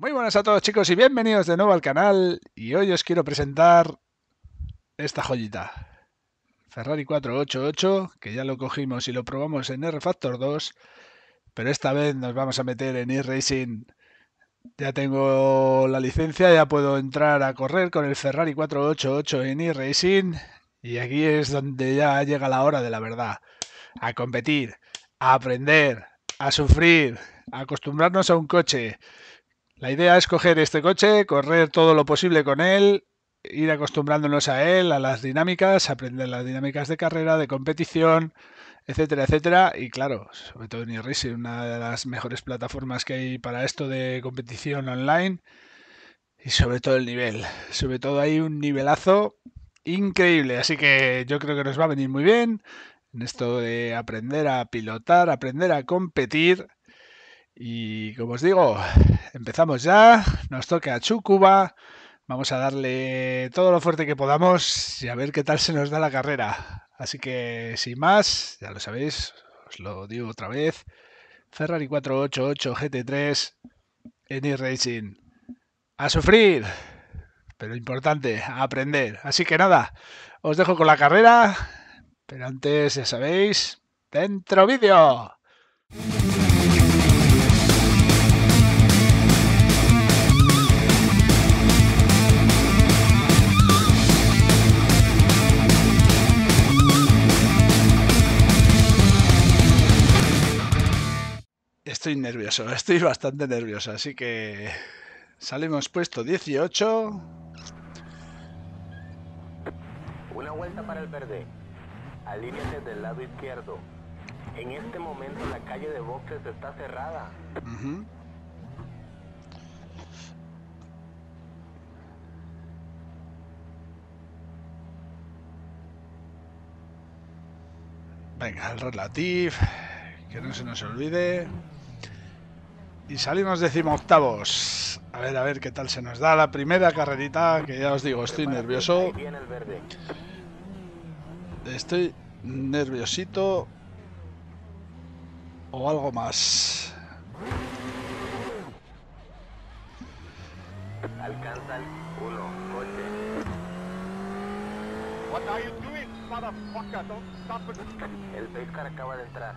Muy buenas a todos chicos y bienvenidos de nuevo al canal. Y hoy os quiero presentar esta joyita. Ferrari 488 que ya lo cogimos y lo probamos en R-Factor 2 pero esta vez nos vamos a meter en e-racing. Ya tengo la licencia, ya puedo entrar a correr con el Ferrari 488 en e-racing y aquí es donde ya llega la hora de la verdad. A competir, a aprender, a sufrir, a acostumbrarnos a un coche la idea es coger este coche, correr todo lo posible con él, ir acostumbrándonos a él, a las dinámicas, aprender las dinámicas de carrera, de competición, etcétera, etcétera. Y claro, sobre todo en eRacing, una de las mejores plataformas que hay para esto de competición online. Y sobre todo el nivel. Sobre todo hay un nivelazo increíble. Así que yo creo que nos va a venir muy bien en esto de aprender a pilotar, aprender a competir. Y como os digo, empezamos ya, nos toca Chucuba, vamos a darle todo lo fuerte que podamos y a ver qué tal se nos da la carrera. Así que sin más, ya lo sabéis, os lo digo otra vez, Ferrari 488 GT3 en e-racing. A sufrir, pero importante, a aprender. Así que nada, os dejo con la carrera, pero antes ya sabéis, dentro vídeo. Estoy nervioso, estoy bastante nervioso, así que salimos puesto 18. Una vuelta para el verde. Alíñate del lado izquierdo. En este momento la calle de boxes está cerrada. Ujú. Venga, el relativ, que no se nos olvide. Y salimos decimoctavos. A ver, a ver qué tal se nos da la primera carrerita, que ya os digo, estoy nervioso. Estoy nerviosito. O algo más. Alcanza el 1, coche. What are you doing, motherfucker? Don't stop it. El Pacecar acaba de entrar.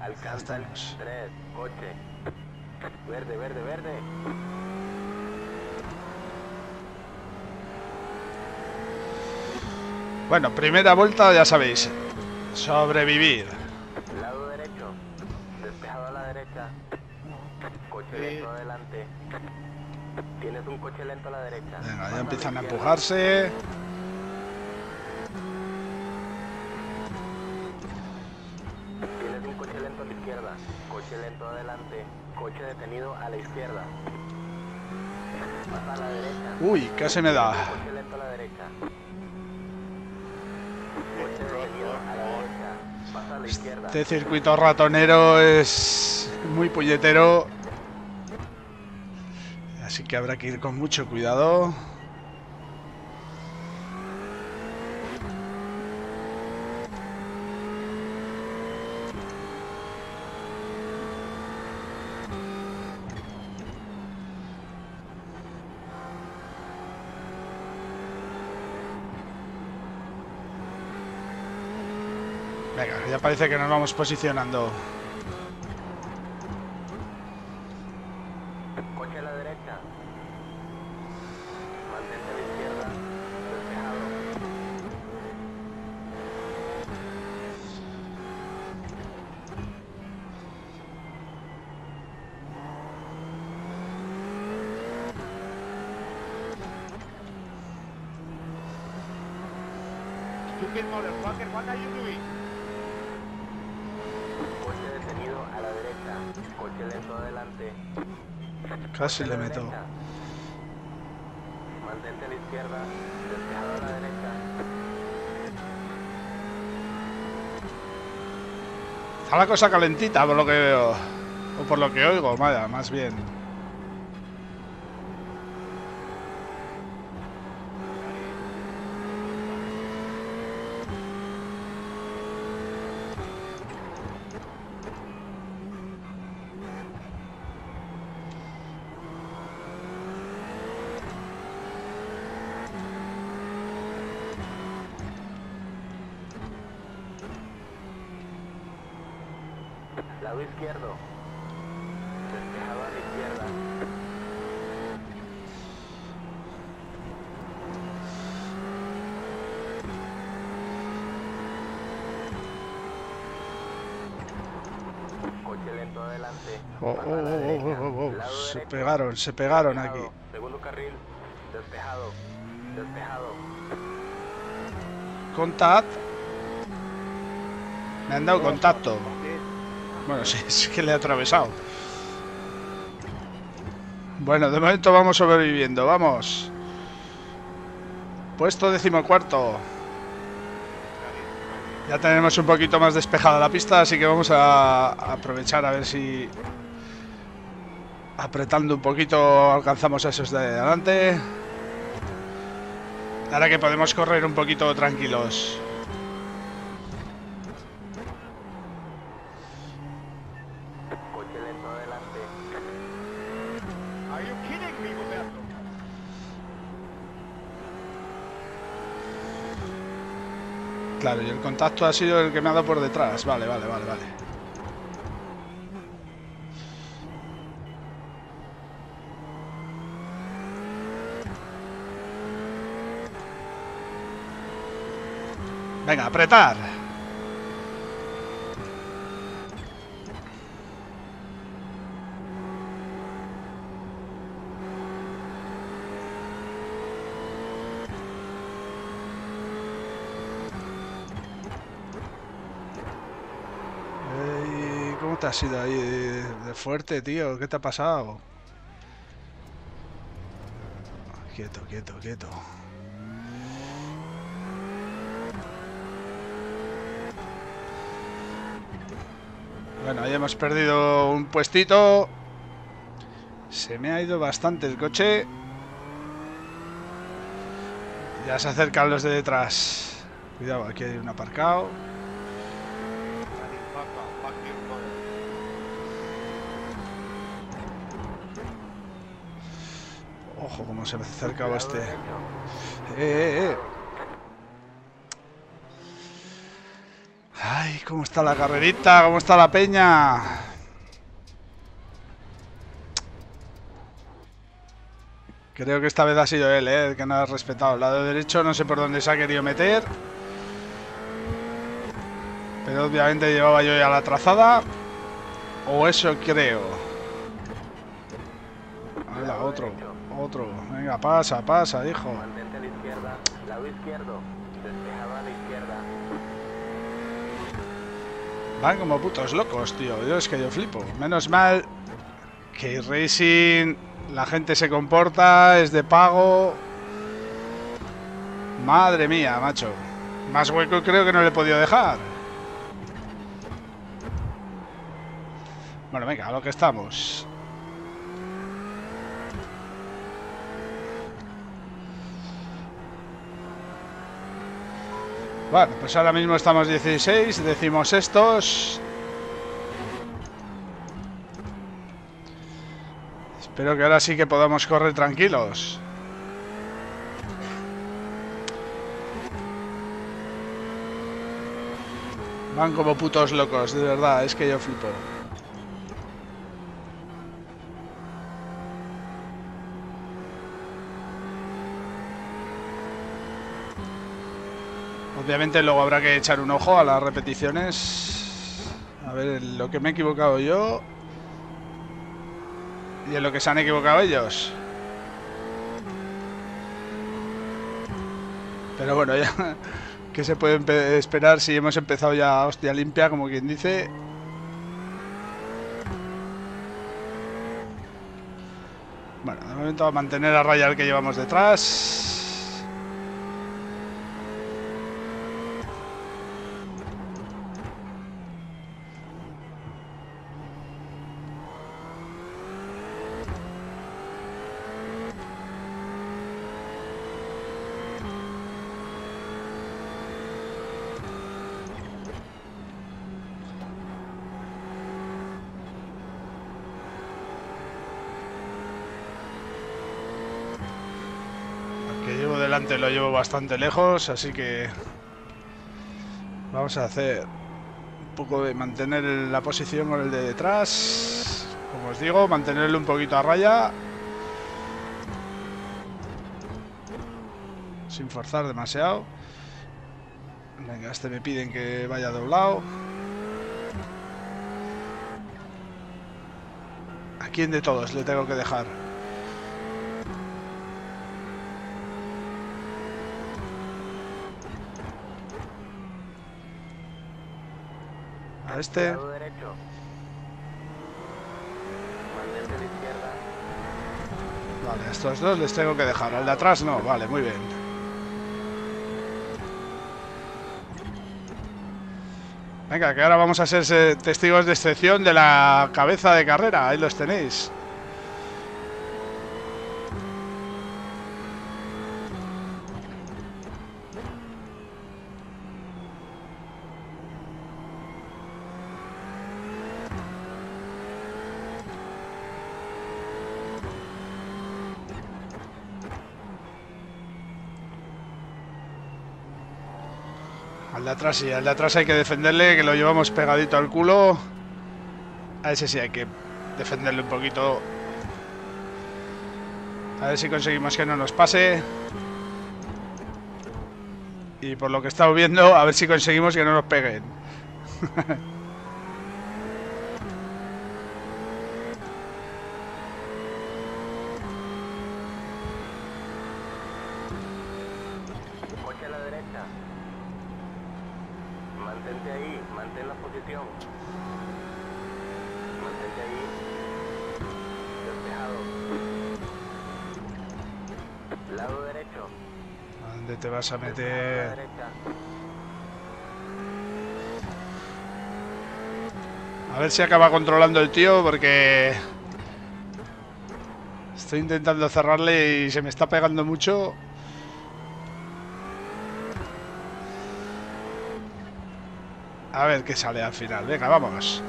Alcanza el estamos. 3, coche. Verde, verde, verde. Bueno, primera vuelta, ya sabéis. Sobrevivir. Lado derecho. Despejado a la derecha. Coche lento adelante. Tienes un coche lento a la derecha. Venga, ya empiezan a empujarse. Tienes un coche lento a la izquierda, coche lento adelante, coche detenido a la izquierda. Pasa a la derecha. Uy, casi me da. Coche lento a la derecha. Coche detenido a la derecha. Pasa a la izquierda. Este circuito ratonero es muy puñetero. Así que habrá que ir con mucho cuidado. Venga, ya parece que nos vamos posicionando. Coche a la derecha. Mantente a la izquierda. Despejado. Stupid motherfucker, what are you doing? Coche detenido a la derecha. Coche lento adelante. Casi le meto. Mantente a la izquierda. Despejado a la derecha. Está la cosa calentita por lo que veo. O por lo que oigo, vaya, más bien. Lado izquierdo. Despejado a la izquierda. Coche lento adelante. Oh, oh, oh, oh, oh, oh, Se pegaron, se pegaron aquí. Segundo carril. Despejado. Despejado. Contact. Me han dado contacto. Bueno, sí, es que le he atravesado. Bueno, de momento vamos sobreviviendo, vamos. Puesto decimocuarto. Ya tenemos un poquito más despejada la pista, así que vamos a aprovechar a ver si apretando un poquito alcanzamos a esos de adelante. Ahora que podemos correr un poquito tranquilos. Coche lento adelante. Are you kidding me, Roberto? Claro, y el contacto ha sido el que me ha dado por detrás. Vale, vale, vale, vale. Venga, apretar. Ey, ¿Cómo te has ido ahí de, fuerte, tío? ¿Qué te ha pasado? Quieto, quieto, quieto. Bueno, ahí hemos perdido un puestito. Se me ha ido bastante el coche. Ya se acercan los de detrás. Cuidado, aquí hay un aparcado. Se me Lado este. Eh, eh, eh. Ay, cómo está la carrerita, cómo está la peña. Creo que esta vez ha sido él, eh, el que no ha respetado. El lado derecho no sé por dónde se ha querido meter. Pero obviamente llevaba yo ya la trazada. O eso creo. Lado otro, otro. Venga, pasa, pasa, hijo. Mantente a la izquierda. Lado izquierdo. A la izquierda. Van como putos locos, tío. Yo es que yo flipo. Menos mal que Racing, la gente se comporta, es de pago. Madre mía, macho. Más hueco creo que no le he podido dejar. Bueno, venga, a lo que estamos. Bueno, pues ahora mismo estamos 16, decimos estos. Espero que ahora sí que podamos correr tranquilos. Van como putos locos, de verdad, es que yo flipo. Obviamente luego habrá que echar un ojo a las repeticiones. A ver lo que me he equivocado yo. Y en lo que se han equivocado ellos. Pero bueno, ya. ¿Qué se puede esperar si hemos empezado ya hostia limpia, como quien dice? Bueno, de momento a mantener a raya el que llevamos detrás. Al lo llevo bastante lejos, así que vamos a hacer poco de mantener la posición con el de detrás. Como os digo, mantenerle un poquito a raya. Sin forzar demasiado. Venga, este me piden que vaya doblado. ¿A quién de todos le tengo que dejar? A este. Derecho. Vale, a estos dos les tengo que dejar. Al de atrás no. Vale, muy bien. Venga, que ahora vamos a ser eh, testigos de excepción de la cabeza de carrera. Ahí los tenéis. De atrás sí, al de atrás hay que defenderle, que lo llevamos pegadito al culo. A ese sí hay que defenderle un poquito. A ver si conseguimos que no nos pase. Y por lo que he estado viendo, a ver si conseguimos que no nos peguen. Coche a la derecha. Mantente ahí, Mantente ahí. Despejado. Lado derecho. ¿A dónde te vas a meter? A ver si acaba controlando el tío porque estoy intentando cerrarle y se me está pegando mucho. A ver qué sale al final. Venga, vamos.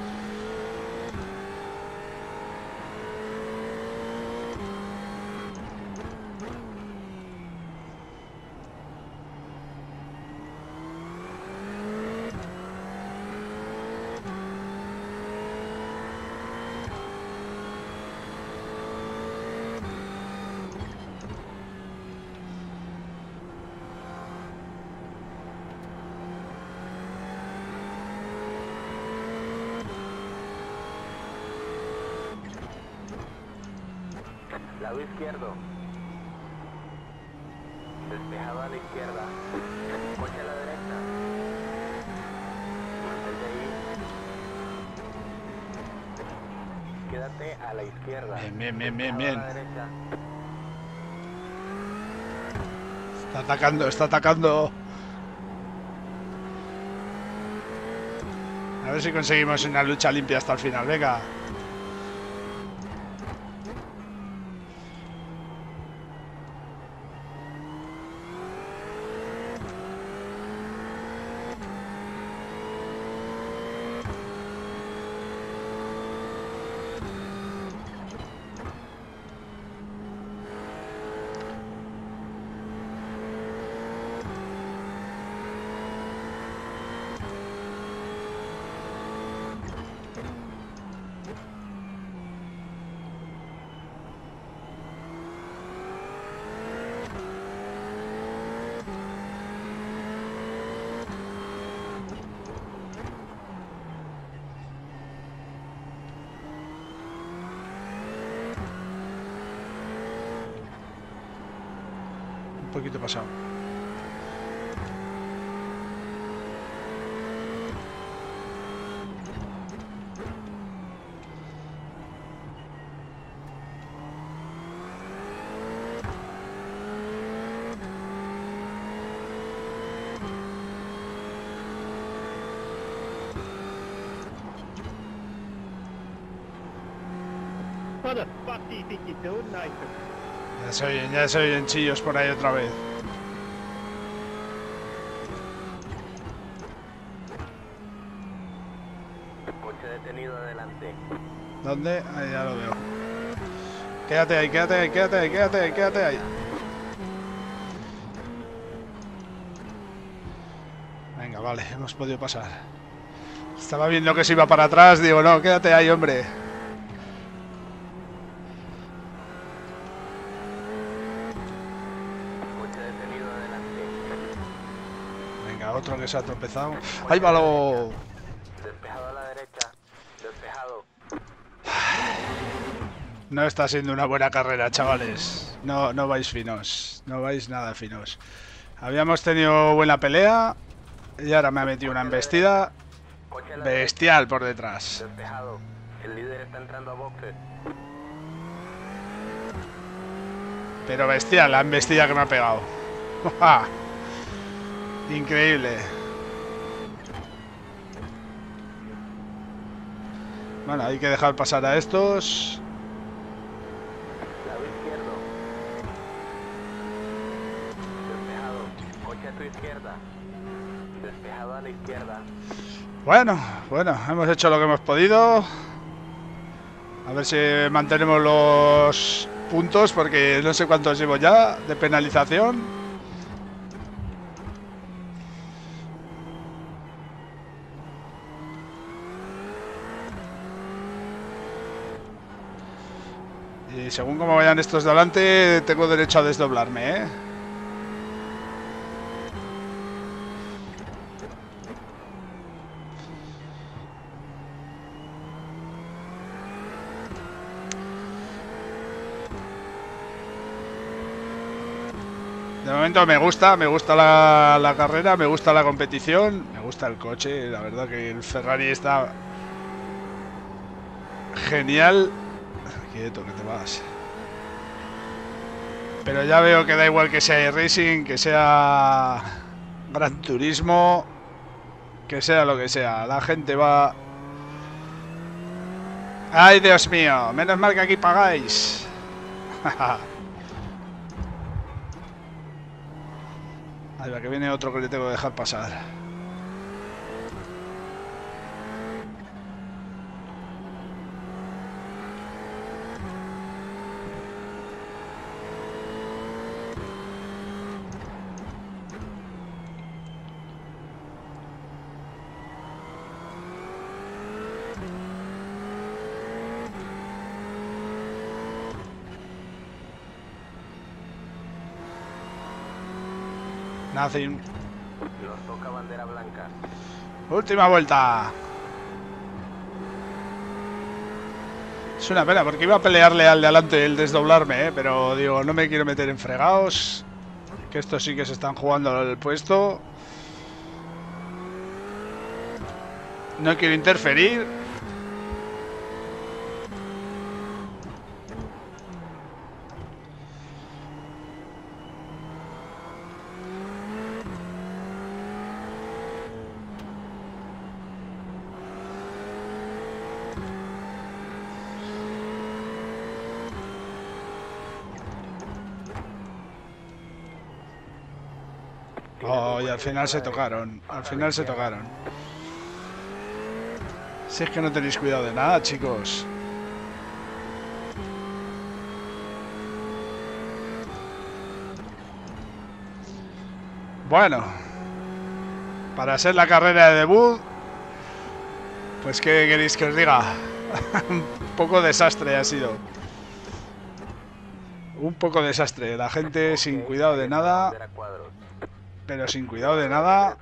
Lado izquierdo. Despejado a la izquierda. Coche a la derecha. Ahí. Quédate a la izquierda. Bien, bien, bien, bien, bien. Está atacando, está atacando. A ver si conseguimos una lucha limpia hasta el final. Venga. Un poquito pasado. What the fuck do you think you're doing, Nathan? Ya se oyen, ya se oyen chillos por ahí otra vez. Coche detenido adelante. ¿Dónde? Ahí ya lo veo. Quédate ahí, quédate ahí, quédate ahí, quédate ahí, quédate ahí. Venga, vale, hemos podido pasar. Estaba viendo que se iba para atrás, digo, no, quédate ahí, hombre. Coche detenido adelante. Venga, que se ha tropezado. ¡Ahí va lo! Despejado a la derecha. Despejado. No está siendo una buena carrera, chavales. No, no vais finos. No vais nada finos. Habíamos tenido buena pelea. Y ahora me ha metido una embestida bestial por detrás. El líder está entrando a. Pero bestial la embestida que me ha pegado. Increíble. Bueno, hay que dejar pasar a estos. Despejado. Despejado a la izquierda. Bueno, bueno, hemos hecho lo que hemos podido. A ver si mantenemos los puntos, porque no sé cuántos llevo ya de penalización. Y según como vayan estos de adelante, tengo derecho a desdoblarme, ¿eh? De momento me gusta, me gusta la, la carrera, me gusta la competición, me gusta el coche, la verdad que el Ferrari está genial. Quieto, que te vas. Pero ya veo que da igual que sea racing, que sea Gran Turismo, que sea lo que sea. La gente va... ¡Ay, Dios mío! Menos mal que aquí pagáis. Ahí va, que viene otro que le tengo que dejar pasar. Nothing. Nos toca bandera blanca. Última vuelta. Es una pena, porque iba a pelearle al de adelante el desdoblarme, ¿eh? pero digo, no me quiero meter en fregados. Que estos sí que se están jugando el puesto. No quiero interferir. Oh, y al final se tocaron. Al final se tocaron. Si es que no tenéis cuidado de nada, chicos. Bueno, para ser la carrera de debut, pues qué queréis que os diga. Un poco desastre ha sido. Un poco desastre. La gente sin cuidado de nada. Pero sin cuidado de nada.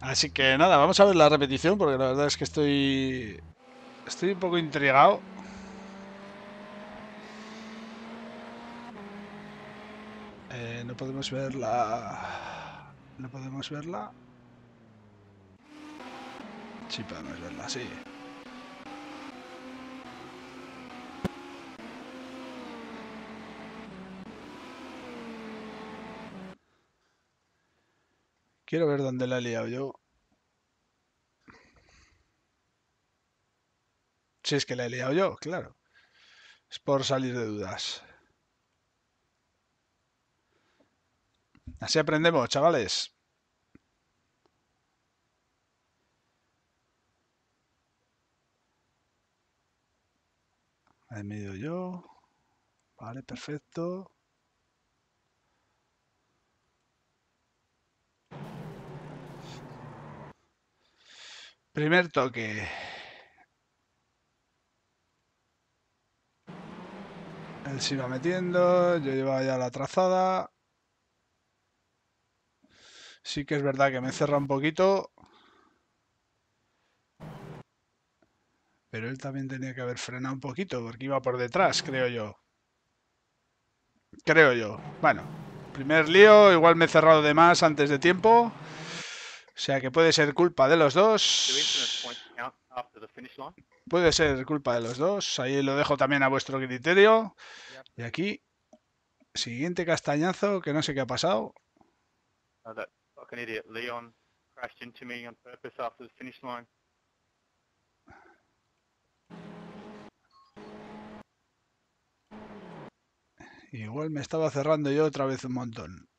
Así que nada, vamos a ver la repetición porque la verdad es que estoy estoy un poco intrigado. Eh, no podemos verla. No podemos verla. Sí, podemos verla, sí. Quiero ver dónde la he liado yo. Si es que la he liado yo, claro. Es por salir de dudas. Así aprendemos, chavales. Ahí medio yo. Vale, perfecto. Primer toque. Él se iba metiendo, yo llevaba ya la trazada. Sí que es verdad que me cerra un poquito. Pero él también tenía que haber frenado un poquito porque iba por detrás, creo yo. Creo yo. Bueno, primer lío, igual me he cerrado de más antes de tiempo. O sea que puede ser culpa de los Do dos. Puede ser culpa de los dos. Ahí lo dejo también a vuestro criterio. Y aquí, siguiente castañazo, que no sé qué ha pasado. Uh. Igual me estaba cerrando yo otra vez un montón.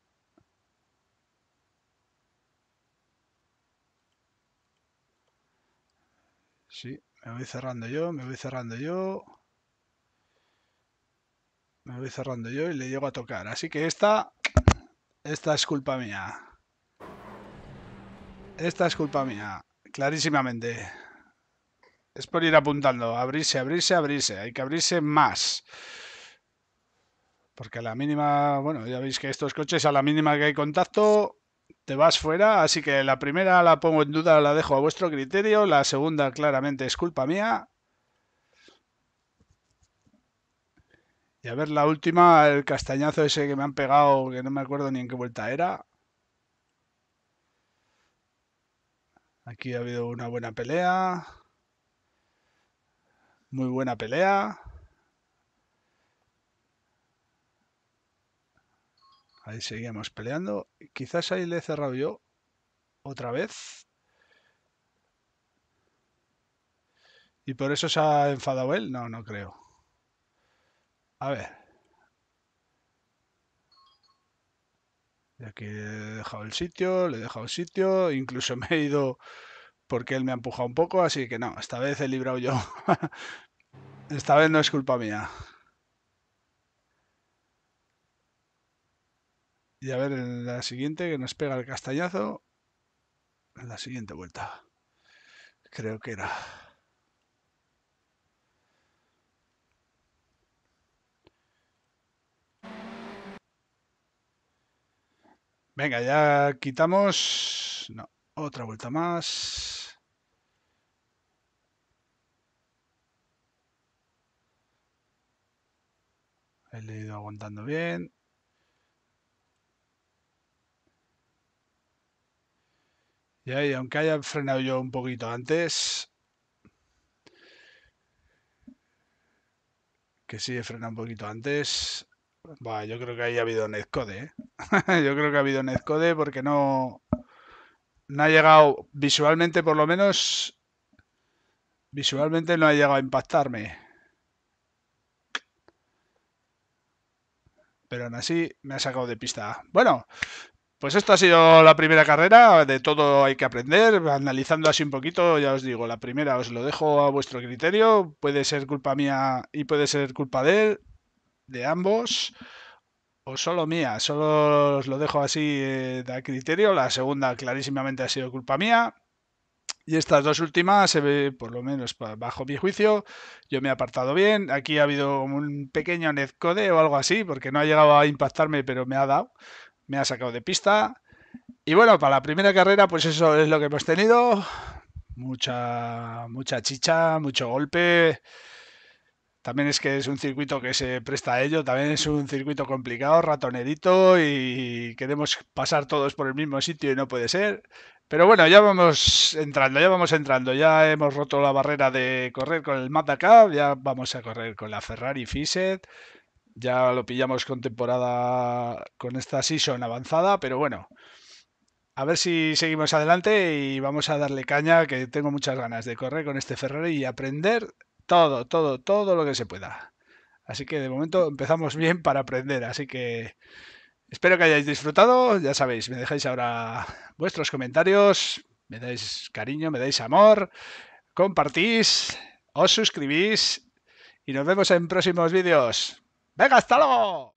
Sí, me voy cerrando yo, me voy cerrando yo. Me voy cerrando yo y le llego a tocar. Así que esta, esta es culpa mía. Esta es culpa mía, clarísimamente. Es por ir apuntando, abrirse, abrirse, abrirse. Hay que abrirse más. Porque a la mínima, bueno, ya veis que estos coches a la mínima que hay contacto, te vas fuera. Así que la primera la pongo en duda, la dejo a vuestro criterio. La segunda claramente es culpa mía. Y a ver la última, el castañazo ese que me han pegado, que no me acuerdo ni en qué vuelta era. Aquí ha habido una buena pelea. Muy buena pelea. Ahí seguíamos peleando. Quizás ahí le he cerrado yo otra vez. ¿Y por eso se ha enfadado él? No, no creo. A ver. Y aquí he dejado el sitio, le he dejado el sitio. Incluso me he ido porque él me ha empujado un poco. Así que no, esta vez he librado yo. esta vez no es culpa mía. Y a ver en la siguiente que nos pega el castañazo. En la siguiente vuelta. Creo que era. Venga, ya quitamos. No, otra vuelta más. He ido aguantando bien. Y ahí, aunque haya frenado yo un poquito antes, que sí he frenado un poquito antes, bah, yo creo que ahí ha habido netcode, ¿eh? yo creo que ha habido netcode porque no, no ha llegado, visualmente por lo menos, visualmente no ha llegado a impactarme. Pero aún así me ha sacado de pista. Bueno, pues esto ha sido la primera carrera, de todo hay que aprender, analizando así un poquito, ya os digo, la primera os lo dejo a vuestro criterio, puede ser culpa mía y puede ser culpa de él, de ambos, o solo mía, solo os lo dejo así eh, de criterio, la segunda clarísimamente ha sido culpa mía, y estas dos últimas, eh, por lo menos bajo mi juicio, yo me he apartado bien, aquí ha habido un pequeño netcode o algo así, porque no ha llegado a impactarme, pero me ha dado me ha sacado de pista. Y bueno, para la primera carrera, pues eso es lo que hemos tenido. Mucha, mucha chicha, mucho golpe. También es que es un circuito que se presta a ello, también es un circuito complicado, ratonerito y queremos pasar todos por el mismo sitio y no puede ser. Pero bueno, ya vamos entrando, ya vamos entrando, ya hemos roto la barrera de correr con el Mazda Cup, ya vamos a correr con la Ferrari Fiset, ya lo pillamos con temporada, con esta season avanzada, pero bueno, a ver si seguimos adelante y vamos a darle caña, que tengo muchas ganas de correr con este Ferrari y aprender todo, todo, todo lo que se pueda. Así que de momento empezamos bien para aprender, así que espero que hayáis disfrutado, ya sabéis, me dejáis ahora vuestros comentarios, me dais cariño, me dais amor, compartís, os suscribís y nos vemos en próximos vídeos. ¡Venga, hasta luego!